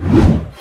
you